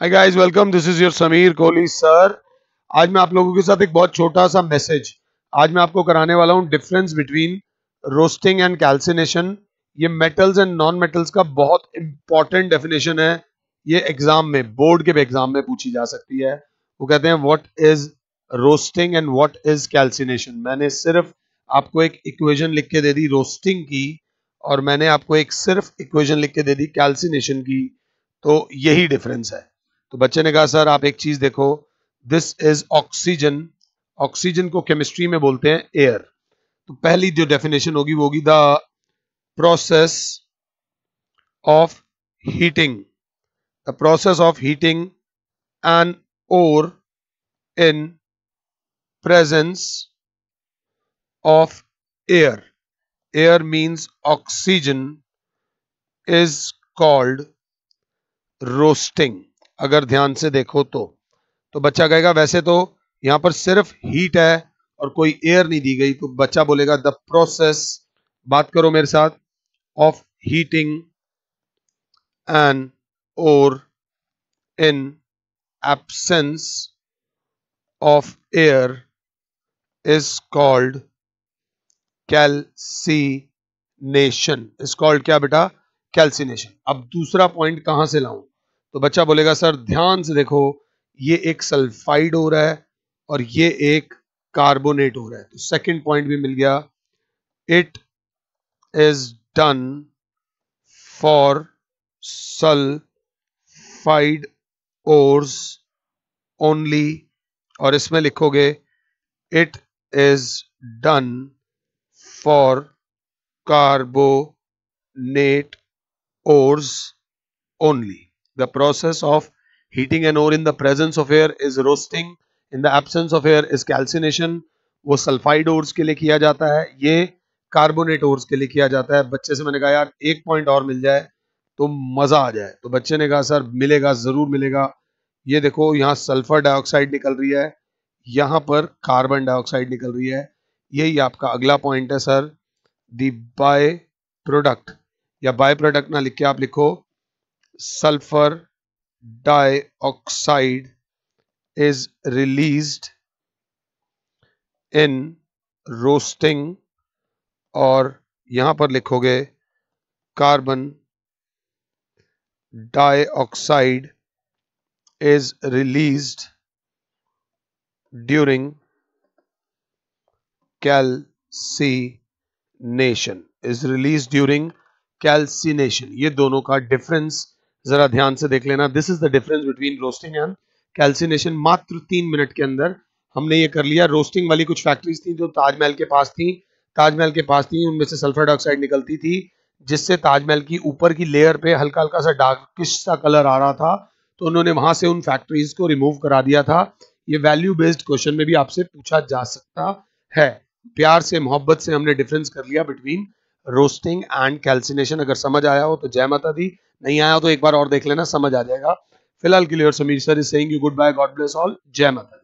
Hi guys welcome this is your Sameer Kohli sir आज मैं आप लोगों के साथ एक बहुत छोटा सा मैसेज आज मैं आपको कराने वाला हूँ difference between roasting and calcination ये मेटल्स एंड नॉन मेटल्स का बहुत इंपॉर्टेंट डेफिनेशन है. ये एग्ज़ाम में बोर्ड के एग्ज़ाम में पूछी जा सकती है. वो कहते हैं what is roasting and what is calcination मैंने सिर्फ़ आपको एक इक्वेशन लिख के दे दी रोस्टिंग की और मैंने आपको एक सिर्फ़ इक्वेशन लिख के दे दी कैल्सिनेशन की. तो यही डिफरेंस है। तो बच्चे ने कहा, सर, आप एक चीज़ देखो दिस इज़ ऑक्सीजन ऑक्सीजन को केमिस्ट्री में बोलते हैं एयर तो पहली जो डेफिनेशन होगी, वो होगी the process of heating the process of heating an ore in presence of air air means oxygen is called roasting. अगर ध्यान से देखो तो तो बच्चा कहेगा, वैसे तो यहाँ पर सिर्फ़ हीट है और कोई एयर नहीं दी गई तो बच्चा बोलेगा द प्रोसेस बात करो मेरे साथ ऑफ़ हीटिंग एंड और in absence of air is called calcination is called क्या बेटा? कैल्सिनेशन अब दूसरा पॉइंट कहाँ से लाऊं? तो बच्चा बोलेगा, सर, ध्यान से देखो, ये एक सल्फाइड हो रहा है और ये एक कार्बोनेट हो रहा है। तो सेकंड पॉइंट भी मिल गया। It is done for sulphide ores only और इसमें लिखोगे it is done for carbonate ores only. The process of heating an ore in the presence of air is roasting. In the absence of air, is calcination. वो sulphide ores के लिए किया जाता है। ये कार्बोनेट ओर्स के लिए किया जाता है। बच्चे से मैंने कहा, यार, एक पॉइंट और मिल जाए तो मज़ा आ जाए। तो बच्चे ने कहा, सर, मिलेगा, ज़रूर मिलेगा। ये देखो, यहाँ सल्फ़र डाइऑक्साइड निकल रही है। यहाँ पर कार्बन डाइऑक्साइड निकल रही है। यही आपका अगला पॉइंट है, सर। दी बाय प्रोडक्ट या बाय प्रोडक्ट ना लिख के आप लिखो। Sulphur dioxide is released in roasting और यहाँ पर लिखोगे carbon dioxide is released during calcination is release during calcination ये दोनों का डिफरेंस जरा ध्यान से देख लेना। This is the difference between roasting and calcination मात्र तीन मिनट के अंदर हमने ये कर लिया। रोस्टिंग वाली कुछ फैक्ट्रीज थी जो ताजमहल के पास थी। ताजमहल के पास थी, उनमें से सल्फ़र डाइऑक्साइड निकलती थी, जिससे ताजमहल की ऊपर की लेयर पे हल्का हल्का सा डार्किश सा कलर आ रहा था। तो उन्होंने वहाँ से उन फैक्ट्रीज को रिमूव करा दिया था। ये वैल्यू बेस्ड क्वेश्चन में भी आपसे पूछा जा सकता है। प्यार से, मोहब्बत से हमने डिफरेंस कर लिया बिटवीन रोस्टिंग एंड कैल्सिनेशन अगर समझ आया हो तो जय माता दी। नहीं आया तो एक बार और देख लेना, समझ आ जाएगा। फ़िलहाल clear Sameer sir is saying you good bye, God bless all, जय माता